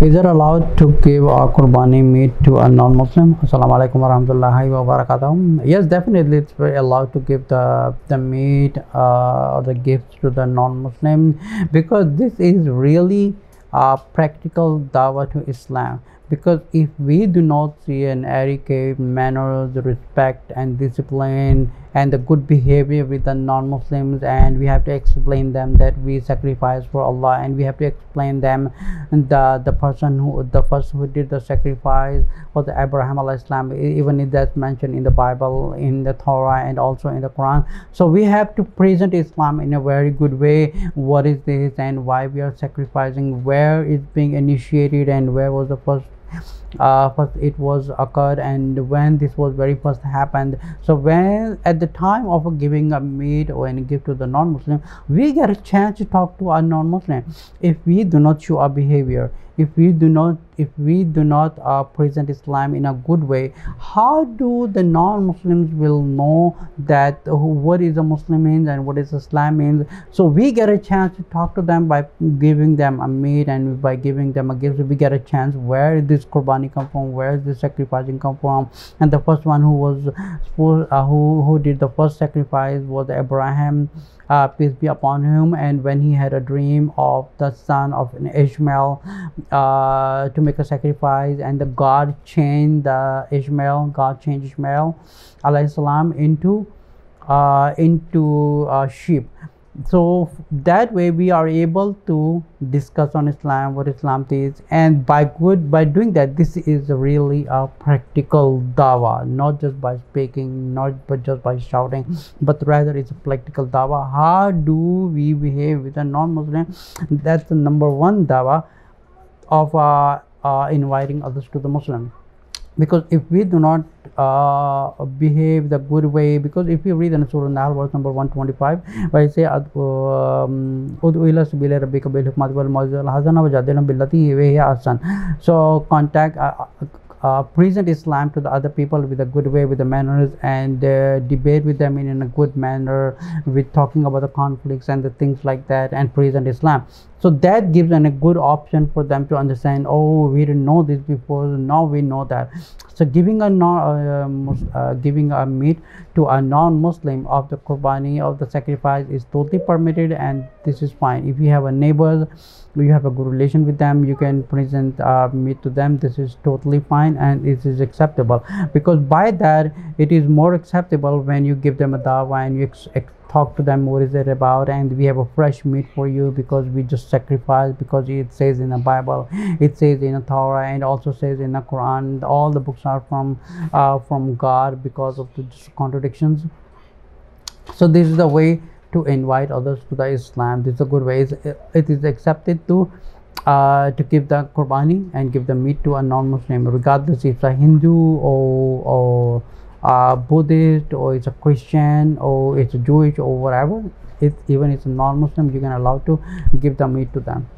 Is it allowed to give a qurbani meat to a non-Muslim? Assalamu alaikum warahmatullahi wabarakatuh. Yes, definitely it's allowed to give the the meat uh, or the gifts to the non-Muslim because this is really a practical dawah to Islam because if we do not see an etiquette, manners, respect and discipline and the good behavior with the non-Muslims and we have to explain them that we sacrifice for Allah and we have to explain them the the person who the first who did the sacrifice was Abraham Islam even if that's mentioned in the Bible in the Torah and also in the Quran. So we have to present Islam in a very good way what is this and why we are sacrificing Where is being initiated and where was the first uh, first it was occurred and when this was very first happened so when at the time of giving a meat or any gift to the non-muslim we get a chance to talk to a non-muslim. If we do not show our behavior if we do not if we do not uh, present Islam in a good way how do the non-Muslims will know that uh, what is a Muslim means and what is Islam means? So we get a chance to talk to them by giving them a meat and by giving them a gift. We get a chance where this qurbani come from where is this sacrificing come from. And the first one who was uh, who who did the first sacrifice was Abraham uh, peace be upon him. And when he had a dream of the son of Ishmael uh, to make a sacrifice and the God changed the Ishmael God changed Ishmael salam into uh, into a sheep. So that way we are able to discuss on islam what islam is and by good by doing that this is really a practical dawa not just by speaking not but just by shouting but rather it's a practical dawa how do we behave with a non-muslim? That's the number one dawa of uh, uh, inviting others to the muslim. Because if we do not uh, behave the good way because if you read in surah Nahl verse number 125 where it say so contact uh, uh, present Islam to the other people with a good way, with the manners, and uh, debate with them in, in, a good manner, with talking about the conflicts and the things like that, and present Islam. So that gives them a good option for them to understand. Oh, we didn't know this before. Now we know that. So giving a non, uh, uh, giving a meat to a non-Muslim of the qurbani of the sacrifice is totally permitted, and this is fine. If you have a neighbor you have a good relation with them you can present uh, meat to them this is totally fine and it is acceptable because by that it is more acceptable when you give them a dawa and you talk to them what is it about and we have a fresh meat for you because we just sacrifice because it says in the bible it says in the torah and also says in the quran all the books are from uh, from god because of the contradictions so this is the way to invite others to the Islam. This is a good way. It is accepted to uh, to give the qurbani and give the meat to a non-Muslim, regardless if it's a Hindu or or a Buddhist or it's a Christian or it's a Jewish or whatever. If even it's a non-Muslim, you can allow to give the meat to them.